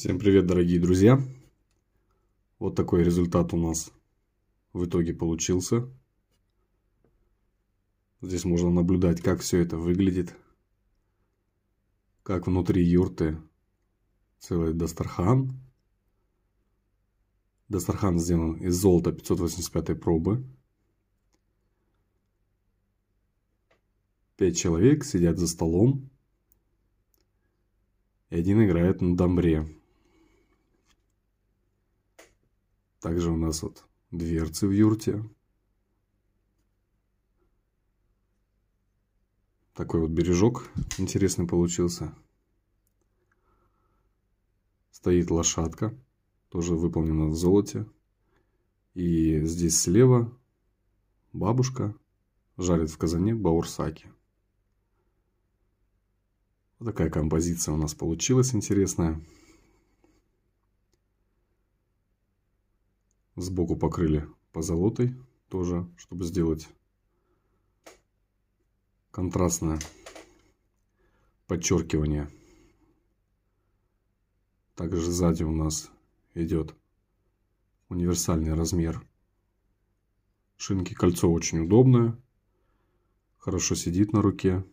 Всем привет, дорогие друзья! Вот такой результат у нас в итоге получился. Здесь можно наблюдать, как все это выглядит. Как внутри юрты целый Дастархан. Дастархан сделан из золота 585 пробы. Пять человек сидят за столом. И один играет на домбре. Также у нас вот дверцы в юрте. Такой вот бережок интересный получился. Стоит лошадка, тоже выполнена в золоте. И здесь слева бабушка жарит в казане баурсаки. Вот такая композиция у нас получилась интересная. Сбоку покрыли позолотой тоже, чтобы сделать контрастное подчеркивание. Также сзади у нас идет универсальный размер шинки. Кольцо очень удобное, хорошо сидит на руке.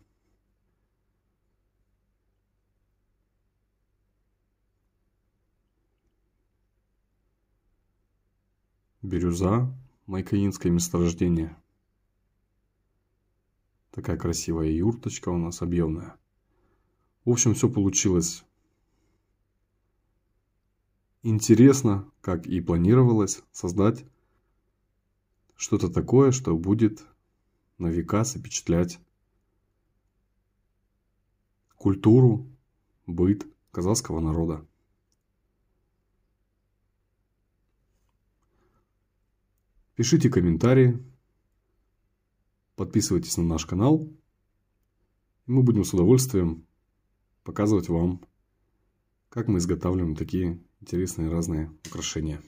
Бирюза, майкаинское месторождение. Такая красивая юрточка у нас объемная. В общем, все получилось интересно, как и планировалось, создать что-то такое, что будет на века запечатлять культуру, быт казахского народа. Пишите комментарии, подписывайтесь на наш канал. И мы будем с удовольствием показывать вам, как мы изготавливаем такие интересные разные украшения.